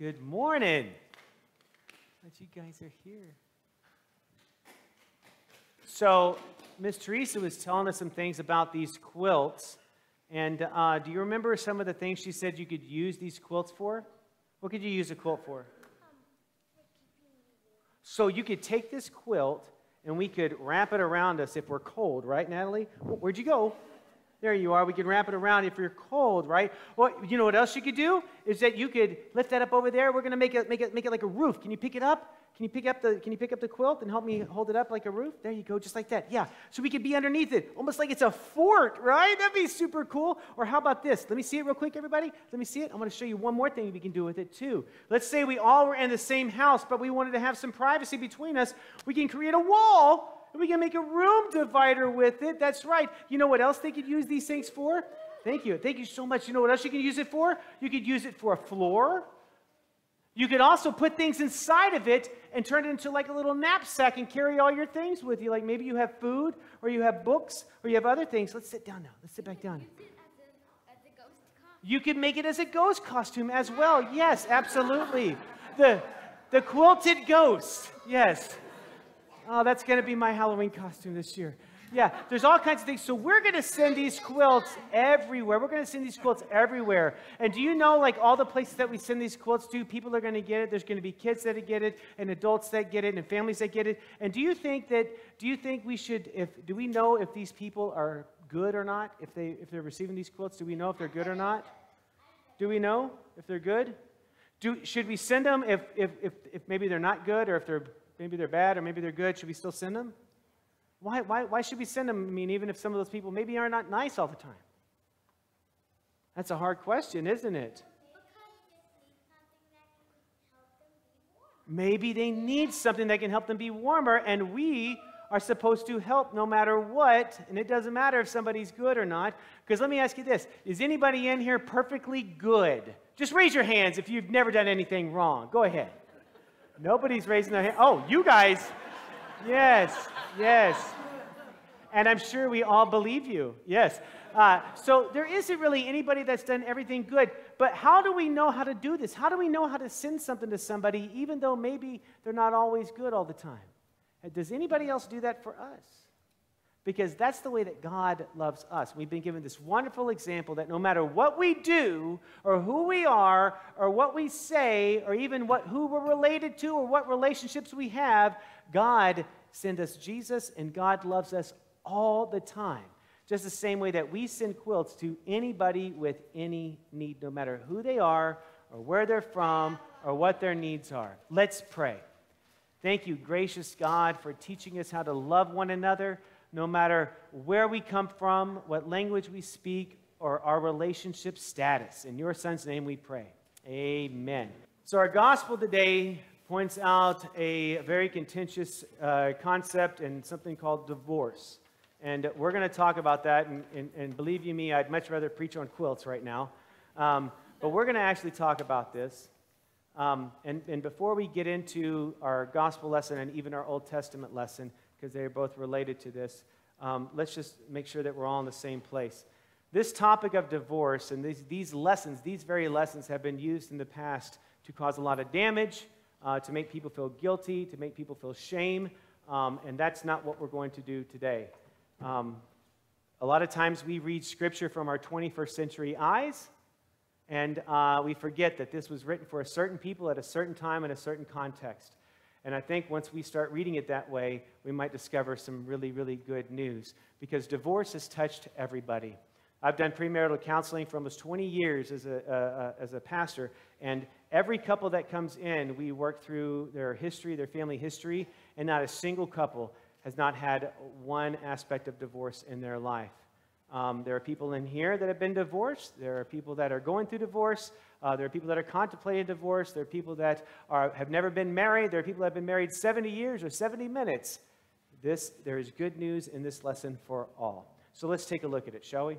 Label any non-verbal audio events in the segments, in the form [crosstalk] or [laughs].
Good morning. Glad you guys are here. So, Miss Teresa was telling us some things about these quilts. And uh, do you remember some of the things she said you could use these quilts for? What could you use a quilt for? So, you could take this quilt and we could wrap it around us if we're cold, right, Natalie? Where'd you go? There you are. We can wrap it around if you're cold, right? Well, you know what else you could do? Is that you could lift that up over there. We're going to make it, make, it, make it like a roof. Can you pick it up? Can you pick up the Can you pick up the quilt and help me hold it up like a roof? There you go, just like that. Yeah. So we could be underneath it, almost like it's a fort, right? That'd be super cool. Or how about this? Let me see it real quick, everybody. Let me see it. I'm going to show you one more thing we can do with it too. Let's say we all were in the same house, but we wanted to have some privacy between us. We can create a wall we can make a room divider with it. That's right. You know what else they could use these things for? Thank you. Thank you so much. You know what else you can use it for? You could use it for a floor. You could also put things inside of it and turn it into like a little knapsack and carry all your things with you. Like maybe you have food or you have books or you have other things. Let's sit down now. Let's sit back down. You could make it as a ghost costume as well. Yes, absolutely. The, the quilted ghost. Yes. Oh, that's going to be my Halloween costume this year. Yeah, there's all kinds of things. So we're going to send these quilts everywhere. We're going to send these quilts everywhere. And do you know, like all the places that we send these quilts to, people are going to get it. There's going to be kids that get it, and adults that get it, and families that get it. And do you think that? Do you think we should? If do we know if these people are good or not? If they if they're receiving these quilts, do we know if they're good or not? Do we know if they're good? Do, should we send them if, if, if, if maybe they're not good or if they're maybe they're bad or maybe they're good, should we still send them? Why, why, why should we send them? I mean, even if some of those people maybe are not nice all the time. That's a hard question, isn't it? Maybe they need something that can help them be warmer, and we are supposed to help no matter what. And it doesn't matter if somebody's good or not. Because let me ask you this Is anybody in here perfectly good? Just raise your hands if you've never done anything wrong. Go ahead. Nobody's raising their hand. Oh, you guys. Yes, yes. And I'm sure we all believe you. Yes. Uh, so there isn't really anybody that's done everything good. But how do we know how to do this? How do we know how to send something to somebody, even though maybe they're not always good all the time? Does anybody else do that for us? Because that's the way that God loves us. We've been given this wonderful example that no matter what we do, or who we are, or what we say, or even what, who we're related to, or what relationships we have, God sent us Jesus, and God loves us all the time. Just the same way that we send quilts to anybody with any need, no matter who they are, or where they're from, or what their needs are. Let's pray. Thank you, gracious God, for teaching us how to love one another no matter where we come from, what language we speak, or our relationship status. In your son's name we pray. Amen. So, our gospel today points out a very contentious uh, concept and something called divorce. And we're going to talk about that. And, and, and, believe you me, I'd much rather preach on quilts right now. Um, but we're going to actually talk about this. Um, and, and before we get into our gospel lesson and even our Old Testament lesson, because they are both related to this. Um, let's just make sure that we're all in the same place. This topic of divorce and these, these lessons, these very lessons, have been used in the past to cause a lot of damage, uh, to make people feel guilty, to make people feel shame, um, and that's not what we're going to do today. Um, a lot of times we read scripture from our 21st century eyes, and uh, we forget that this was written for a certain people at a certain time in a certain context. And I think once we start reading it that way, we might discover some really, really good news because divorce has touched everybody. I've done premarital counseling for almost 20 years as a, uh, uh, as a pastor, and every couple that comes in, we work through their history, their family history, and not a single couple has not had one aspect of divorce in their life. Um, there are people in here that have been divorced. There are people that are going through divorce. Uh, there are people that are contemplating divorce. There are people that are, have never been married. There are people that have been married 70 years or 70 minutes. This, there is good news in this lesson for all. So let's take a look at it, shall we?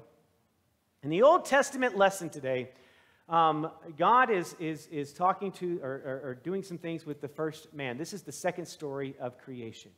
In the Old Testament lesson today, um, God is, is, is talking to or, or, or doing some things with the first man. This is the second story of creation.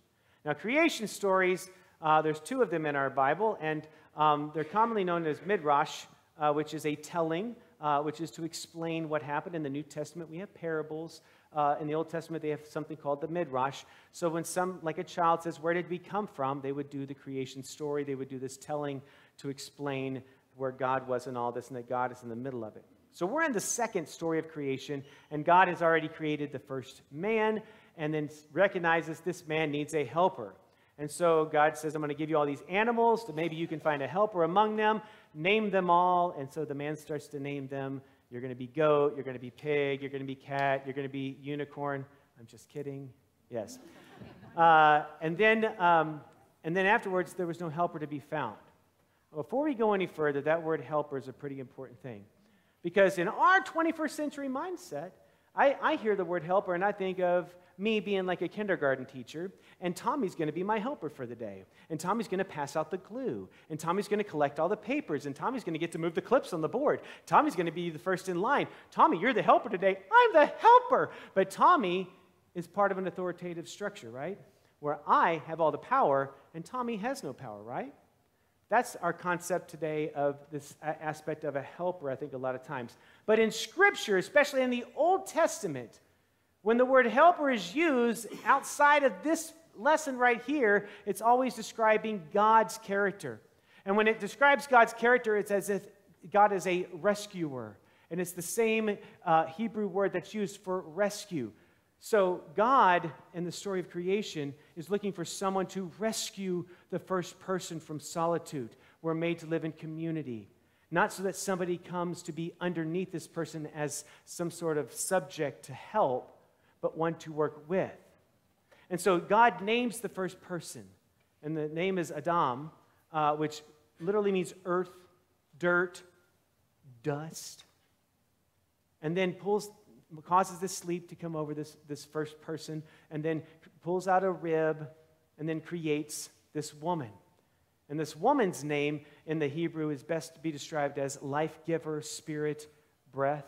Now, creation stories, uh, there's two of them in our Bible, and um, they're commonly known as midrash, uh, which is a telling uh, which is to explain what happened. In the New Testament, we have parables. Uh, in the Old Testament, they have something called the Midrash. So when some, like a child says, Where did we come from? they would do the creation story. They would do this telling to explain where God was in all this and that God is in the middle of it. So we're in the second story of creation, and God has already created the first man and then recognizes this man needs a helper. And so God says, I'm going to give you all these animals, so maybe you can find a helper among them, name them all. And so the man starts to name them. You're going to be goat, you're going to be pig, you're going to be cat, you're going to be unicorn. I'm just kidding. Yes. [laughs] Uh, and, then, um, and then afterwards, there was no helper to be found. Before we go any further, that word helper is a pretty important thing. Because in our 21st century mindset, I, I hear the word helper and I think of me being like a kindergarten teacher, and Tommy's going to be my helper for the day. And Tommy's going to pass out the glue, and Tommy's going to collect all the papers, and Tommy's going to get to move the clips on the board. Tommy's going to be the first in line. Tommy, you're the helper today. I'm the helper. But Tommy is part of an authoritative structure, right? Where I have all the power, and Tommy has no power, right? That's our concept today of this aspect of a helper, I think, a lot of times. But in Scripture, especially in the Old Testament, when the word helper is used outside of this lesson right here, it's always describing God's character. And when it describes God's character, it's as if God is a rescuer. And it's the same uh, Hebrew word that's used for rescue. So, God, in the story of creation, is looking for someone to rescue the first person from solitude. We're made to live in community. Not so that somebody comes to be underneath this person as some sort of subject to help, but one to work with. And so God names the first person, and the name is Adam, uh, which literally means earth, dirt, dust. And then pulls, causes this sleep to come over this, this first person, and then pulls out a rib, and then creates this woman. And this woman's name in the Hebrew is best to be described as life giver, spirit, breath.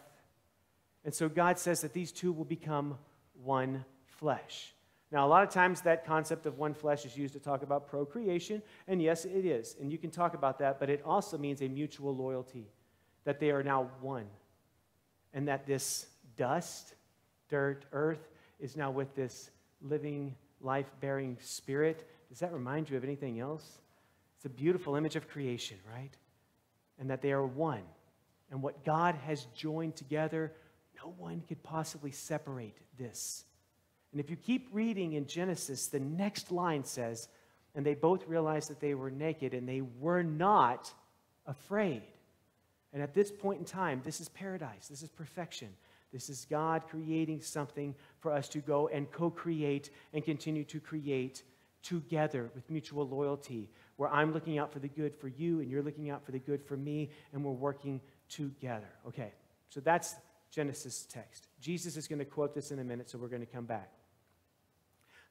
And so God says that these two will become one flesh. Now, a lot of times that concept of one flesh is used to talk about procreation, and yes, it is, and you can talk about that, but it also means a mutual loyalty, that they are now one, and that this dust, dirt, earth is now with this living, life bearing spirit. Does that remind you of anything else? It's a beautiful image of creation, right? And that they are one. And what God has joined together, no one could possibly separate this. And if you keep reading in Genesis, the next line says, And they both realized that they were naked and they were not afraid. And at this point in time, this is paradise. This is perfection. This is God creating something for us to go and co create and continue to create together with mutual loyalty, where I'm looking out for the good for you and you're looking out for the good for me, and we're working together. Okay, so that's Genesis text. Jesus is going to quote this in a minute, so we're going to come back.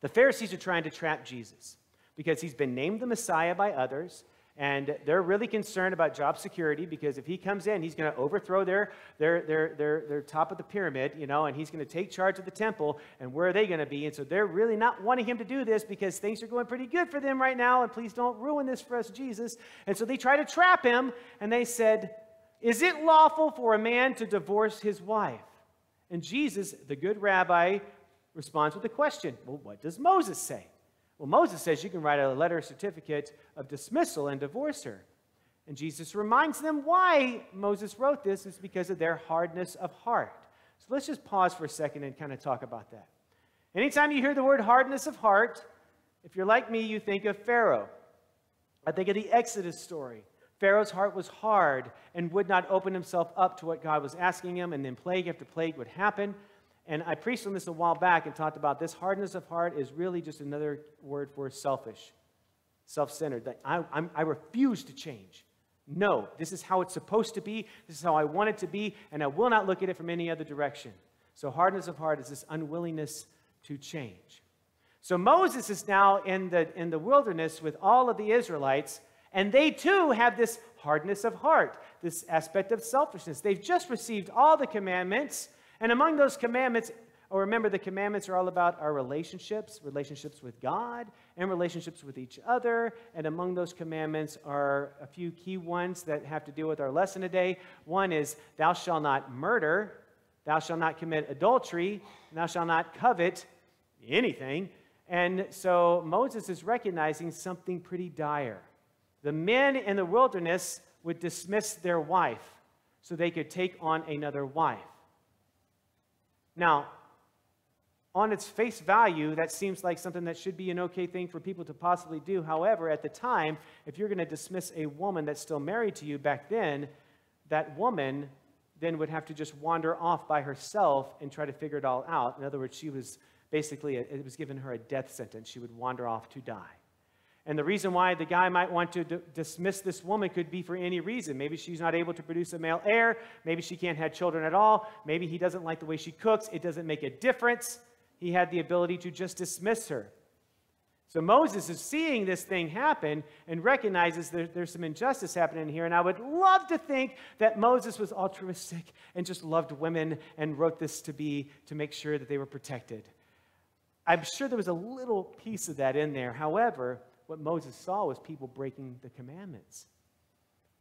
The Pharisees are trying to trap Jesus because he's been named the Messiah by others. And they're really concerned about job security because if he comes in, he's going to overthrow their, their, their, their, their top of the pyramid, you know, and he's going to take charge of the temple. And where are they going to be? And so they're really not wanting him to do this because things are going pretty good for them right now. And please don't ruin this for us, Jesus. And so they try to trap him. And they said, is it lawful for a man to divorce his wife? And Jesus, the good rabbi, responds with a question Well, what does Moses say? Well, Moses says you can write a letter certificate of dismissal and divorce her. And Jesus reminds them why Moses wrote this is because of their hardness of heart. So let's just pause for a second and kind of talk about that. Anytime you hear the word hardness of heart, if you're like me, you think of Pharaoh. I think of the Exodus story. Pharaoh's heart was hard and would not open himself up to what God was asking him, and then plague after plague would happen. And I preached on this a while back and talked about this hardness of heart is really just another word for selfish, self centered. I, I'm, I refuse to change. No, this is how it's supposed to be. This is how I want it to be, and I will not look at it from any other direction. So, hardness of heart is this unwillingness to change. So, Moses is now in the, in the wilderness with all of the Israelites and they too have this hardness of heart, this aspect of selfishness. They've just received all the commandments, and among those commandments Oh, remember, the commandments are all about our relationships, relationships with God, and relationships with each other. And among those commandments are a few key ones that have to do with our lesson today. One is, Thou shalt not murder, thou shalt not commit adultery, thou shalt not covet anything. And so Moses is recognizing something pretty dire. The men in the wilderness would dismiss their wife so they could take on another wife. Now, on its face value, that seems like something that should be an okay thing for people to possibly do. However, at the time, if you're going to dismiss a woman that's still married to you back then, that woman then would have to just wander off by herself and try to figure it all out. In other words, she was basically, it was given her a death sentence. She would wander off to die. And the reason why the guy might want to dismiss this woman could be for any reason. Maybe she's not able to produce a male heir. Maybe she can't have children at all. Maybe he doesn't like the way she cooks. It doesn't make a difference. He had the ability to just dismiss her. So Moses is seeing this thing happen and recognizes there, there's some injustice happening here. And I would love to think that Moses was altruistic and just loved women and wrote this to be to make sure that they were protected. I'm sure there was a little piece of that in there. However, what Moses saw was people breaking the commandments.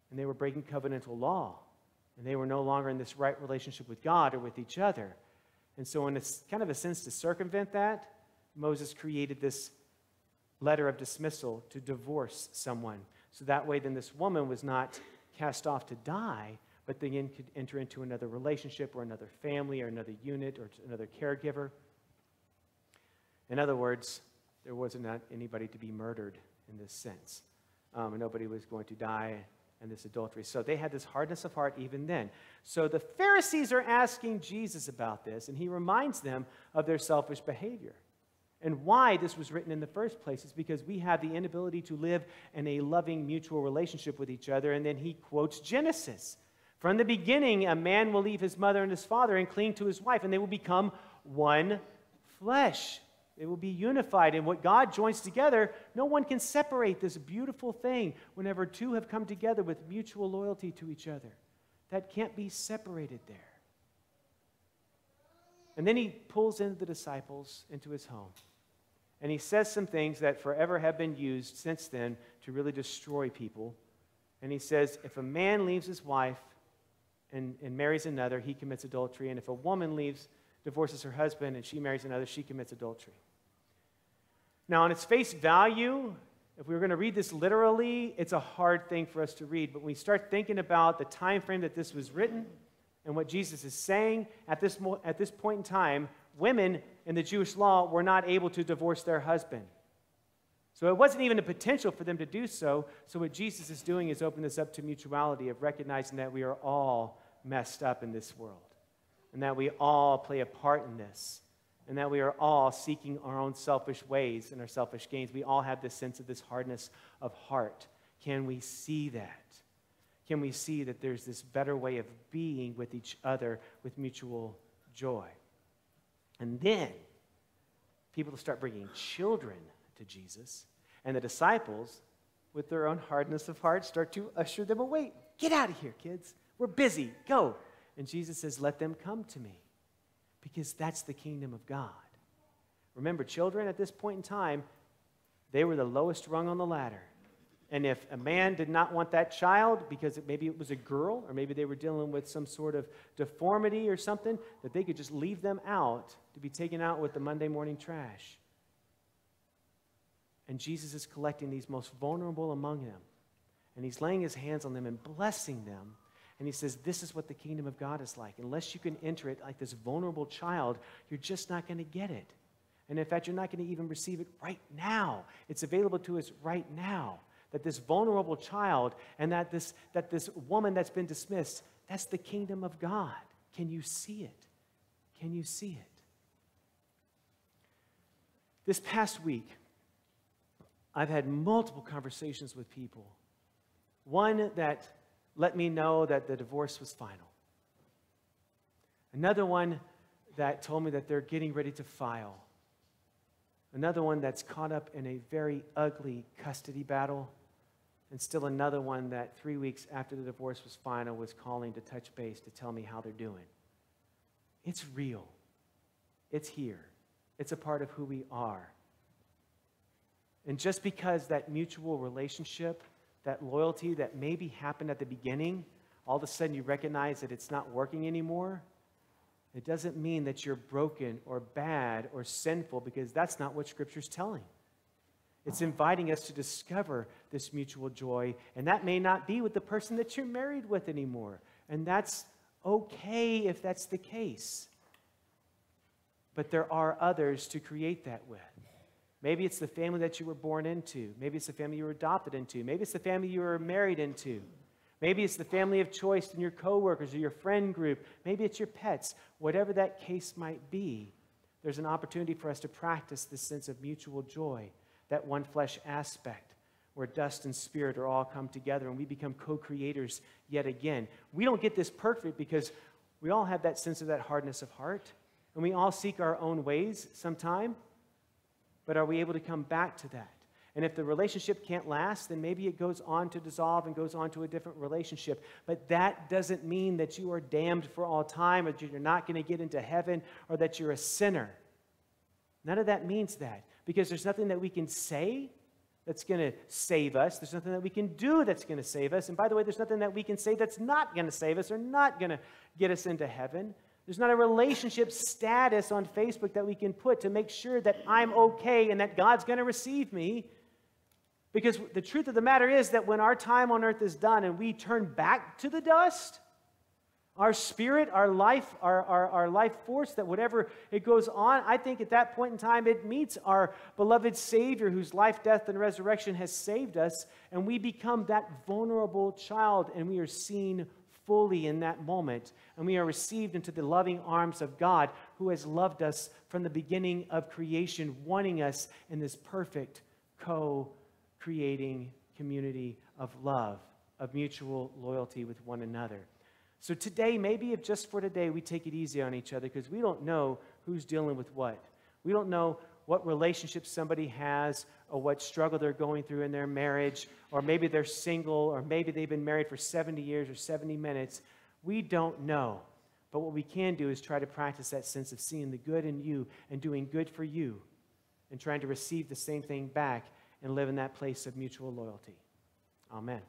And they were breaking covenantal law. And they were no longer in this right relationship with God or with each other. And so, in a kind of a sense to circumvent that, Moses created this letter of dismissal to divorce someone. So that way, then this woman was not cast off to die, but then could enter into another relationship or another family or another unit or another caregiver. In other words, there wasn't anybody to be murdered in this sense. Um, nobody was going to die in this adultery. So they had this hardness of heart even then. So the Pharisees are asking Jesus about this, and he reminds them of their selfish behavior. And why this was written in the first place is because we have the inability to live in a loving mutual relationship with each other. And then he quotes Genesis. From the beginning, a man will leave his mother and his father and cling to his wife, and they will become one flesh. It will be unified. And what God joins together, no one can separate this beautiful thing whenever two have come together with mutual loyalty to each other. That can't be separated there. And then he pulls in the disciples into his home. And he says some things that forever have been used since then to really destroy people. And he says, if a man leaves his wife and, and marries another, he commits adultery. And if a woman leaves, divorces her husband and she marries another, she commits adultery. Now, on its face value, if we were going to read this literally, it's a hard thing for us to read. But when we start thinking about the time frame that this was written and what Jesus is saying, at this, mo- at this point in time, women in the Jewish law were not able to divorce their husband. So it wasn't even a potential for them to do so. So what Jesus is doing is open this up to mutuality of recognizing that we are all messed up in this world and that we all play a part in this, and that we are all seeking our own selfish ways and our selfish gains. We all have this sense of this hardness of heart. Can we see that? Can we see that there's this better way of being with each other with mutual joy? And then people start bringing children to Jesus, and the disciples, with their own hardness of heart, start to usher them away. Get out of here, kids. We're busy. Go. And Jesus says, Let them come to me because that's the kingdom of God. Remember, children at this point in time, they were the lowest rung on the ladder. And if a man did not want that child because it, maybe it was a girl or maybe they were dealing with some sort of deformity or something, that they could just leave them out to be taken out with the Monday morning trash. And Jesus is collecting these most vulnerable among them. And he's laying his hands on them and blessing them and he says, This is what the kingdom of God is like. Unless you can enter it like this vulnerable child, you're just not going to get it. And in fact, you're not going to even receive it right now. It's available to us right now. That this vulnerable child and that this, that this woman that's been dismissed, that's the kingdom of God. Can you see it? Can you see it? This past week, I've had multiple conversations with people. One that let me know that the divorce was final. Another one that told me that they're getting ready to file. Another one that's caught up in a very ugly custody battle. And still another one that three weeks after the divorce was final was calling to touch base to tell me how they're doing. It's real. It's here, it's a part of who we are. And just because that mutual relationship, that loyalty that maybe happened at the beginning, all of a sudden you recognize that it's not working anymore, it doesn't mean that you're broken or bad or sinful because that's not what Scripture's telling. It's inviting us to discover this mutual joy, and that may not be with the person that you're married with anymore. And that's okay if that's the case. But there are others to create that with. Maybe it's the family that you were born into. Maybe it's the family you were adopted into. Maybe it's the family you were married into. Maybe it's the family of choice in your coworkers or your friend group. Maybe it's your pets. Whatever that case might be, there's an opportunity for us to practice this sense of mutual joy, that one flesh aspect where dust and spirit are all come together and we become co-creators yet again. We don't get this perfect because we all have that sense of that hardness of heart and we all seek our own ways sometime. But are we able to come back to that? And if the relationship can't last, then maybe it goes on to dissolve and goes on to a different relationship. But that doesn't mean that you are damned for all time or that you're not going to get into heaven or that you're a sinner. None of that means that because there's nothing that we can say that's going to save us. There's nothing that we can do that's going to save us. And by the way, there's nothing that we can say that's not going to save us or not going to get us into heaven. There's not a relationship status on Facebook that we can put to make sure that I'm okay and that God's going to receive me. Because the truth of the matter is that when our time on earth is done and we turn back to the dust, our spirit, our life, our, our, our, life force, that whatever it goes on, I think at that point in time it meets our beloved Savior whose life, death, and resurrection has saved us, and we become that vulnerable child and we are seen fully in that moment, and we are received into the loving arms of God who has loved us from the beginning of creation, wanting us in this perfect co creating community of love, of mutual loyalty with one another. So today, maybe if just for today we take it easy on each other because we don't know who's dealing with what. We don't know what relationship somebody has or what struggle they're going through in their marriage, or maybe they're single, or maybe they've been married for 70 years or 70 minutes. We don't know. But what we can do is try to practice that sense of seeing the good in you and doing good for you and trying to receive the same thing back and live in that place of mutual loyalty. Amen.